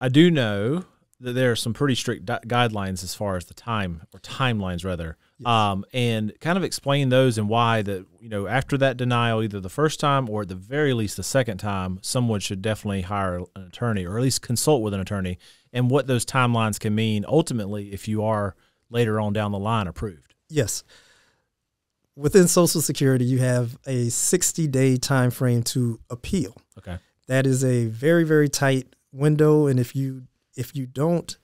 I do know that there are some pretty strict di- guidelines as far as the time or timelines rather. Yes. Um, and kind of explain those and why that you know after that denial, either the first time or at the very least the second time, someone should definitely hire an attorney or at least consult with an attorney, and what those timelines can mean ultimately if you are later on down the line approved. Yes. Within Social Security, you have a 60 day time frame to appeal. Okay. That is a very very tight window, and if you if you don't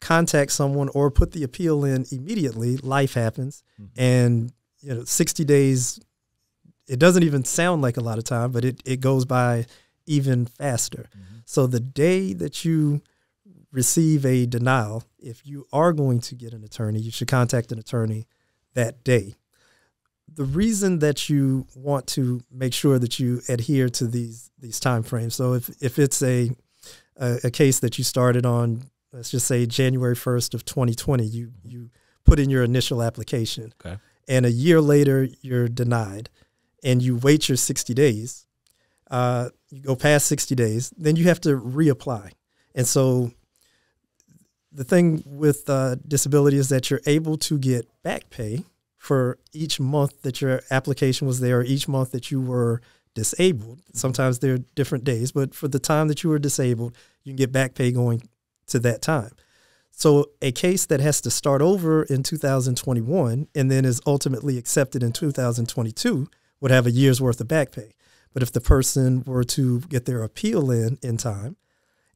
contact someone or put the appeal in immediately, life happens. Mm-hmm. And you know, 60 days it doesn't even sound like a lot of time, but it, it goes by even faster. Mm-hmm. So the day that you receive a denial, if you are going to get an attorney, you should contact an attorney that day. The reason that you want to make sure that you adhere to these these time frames. So if if it's a a, a case that you started on, let's just say January 1st of 2020, you, you put in your initial application. Okay. And a year later, you're denied, and you wait your 60 days. Uh, you go past 60 days, then you have to reapply. And so the thing with uh, disability is that you're able to get back pay for each month that your application was there, or each month that you were disabled. Sometimes they're different days, but for the time that you were disabled, you can get back pay going to that time. So a case that has to start over in 2021 and then is ultimately accepted in 2022 would have a year's worth of back pay. But if the person were to get their appeal in in time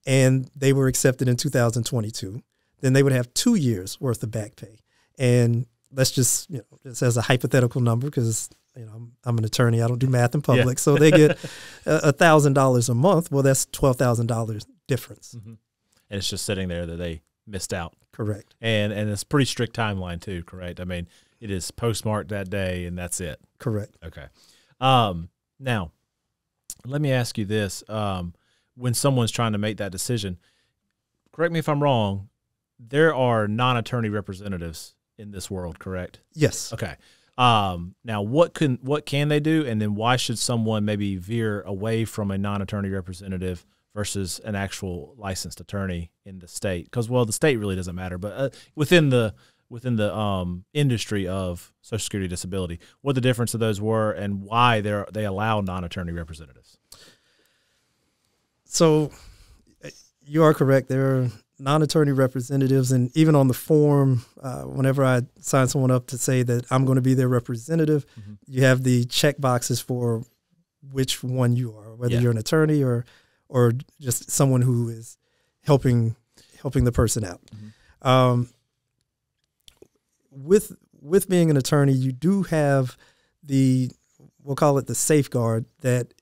and they were accepted in 2022, then they would have two years worth of back pay. And let's just, you know, just as a hypothetical number, because you know, I'm, I'm, an attorney. I don't do math in public, yeah. so they get a thousand dollars a month. Well, that's twelve thousand dollars difference, mm-hmm. and it's just sitting there that they missed out. Correct. And and it's pretty strict timeline too. Correct. I mean, it is postmarked that day, and that's it. Correct. Okay. Um, now, let me ask you this: um, when someone's trying to make that decision, correct me if I'm wrong. There are non-attorney representatives in this world, correct? Yes. Okay. Um, now, what can what can they do, and then why should someone maybe veer away from a non-attorney representative versus an actual licensed attorney in the state? Because well, the state really doesn't matter, but uh, within the within the um, industry of Social Security disability, what the difference of those were, and why they they allow non-attorney representatives. So, you are correct. There are non-attorney representatives, and even on the form, uh, whenever I sign someone up to say that I'm going to be their representative, mm-hmm. you have the check boxes for which one you are, whether yeah. you're an attorney or or just someone who is helping helping the person out. Mm-hmm. Um, with with being an attorney, you do have the we'll call it the safeguard that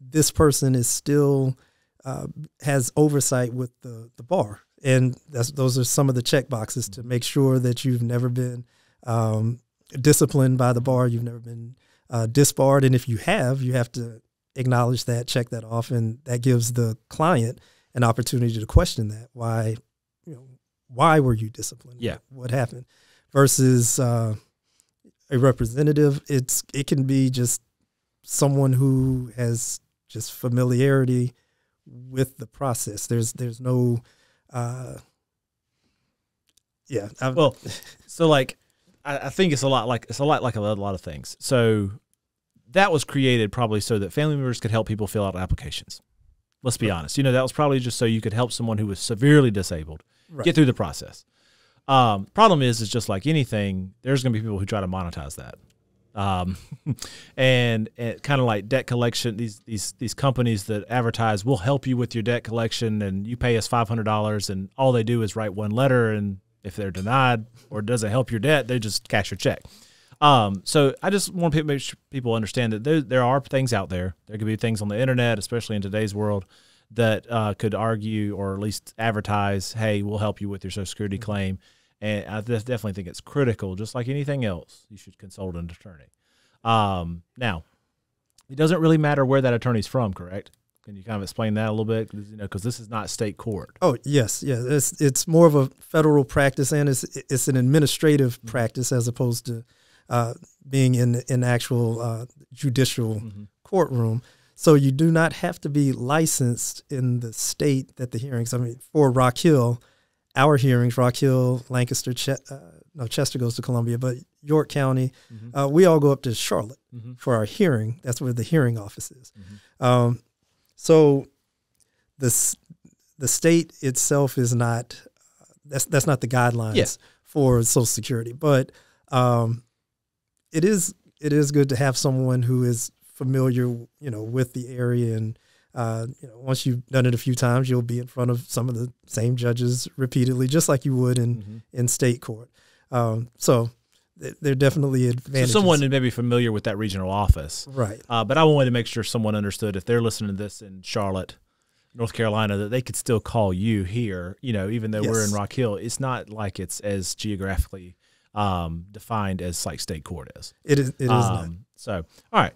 this person is still uh, has oversight with the, the bar. And those are some of the check boxes to make sure that you've never been um, disciplined by the bar, you've never been uh, disbarred. And if you have, you have to acknowledge that, check that off, and that gives the client an opportunity to question that. Why, you know, why were you disciplined? Yeah. What happened? Versus uh, a representative, it's it can be just someone who has just familiarity with the process. There's there's no uh yeah. I'm, well, so like I, I, think it's a lot like it's a lot like a lot, a lot of things. So that was created probably so that family members could help people fill out applications. Let's be right. honest. You know, that was probably just so you could help someone who was severely disabled right. get through the process. Um, problem is, is just like anything, there's going to be people who try to monetize that um, and, and kind of like debt collection. These these these companies that advertise, "We'll help you with your debt collection, and you pay us five hundred dollars," and all they do is write one letter, and if they're denied or doesn't help your debt, they just cash your check. Um, so I just want to make sure people understand that there, there are things out there. There could be things on the internet, especially in today's world, that uh, could argue or at least advertise, "Hey, we'll help you with your Social Security mm-hmm. claim." And I definitely think it's critical, just like anything else, you should consult an attorney. Um, now, it doesn't really matter where that attorney's from, correct? Can you kind of explain that a little bit? You know, because this is not state court. Oh yes, yeah. It's it's more of a federal practice, and it's it's an administrative mm-hmm. practice as opposed to uh, being in in actual uh, judicial mm-hmm. courtroom. So you do not have to be licensed in the state that the hearings. I mean, for Rock Hill, our hearings, Rock Hill, Lancaster, Ch- uh, no, Chester goes to Columbia, but York County, Mhm. uh, we all go up to Charlotte Mhm. for our hearing. That's where the hearing office is. Mhm. Um, so this the state itself is not that's that's not the guidelines Yeah. for Social Security, but um, it is it is good to have someone who is familiar, you know, with the area and. Uh, you know, once you've done it a few times, you'll be in front of some of the same judges repeatedly, just like you would in, Mhm. in state court. Um, so th- there are definitely So someone who may be familiar with that regional office. right? Uh, but I wanted to make sure someone understood if they're listening to this in Charlotte, North Carolina, that they could still call you here. You know, even though we're in Rock Hill, it's not like it's as geographically um, defined as like state court is. It is. It is not. Um, so, all right.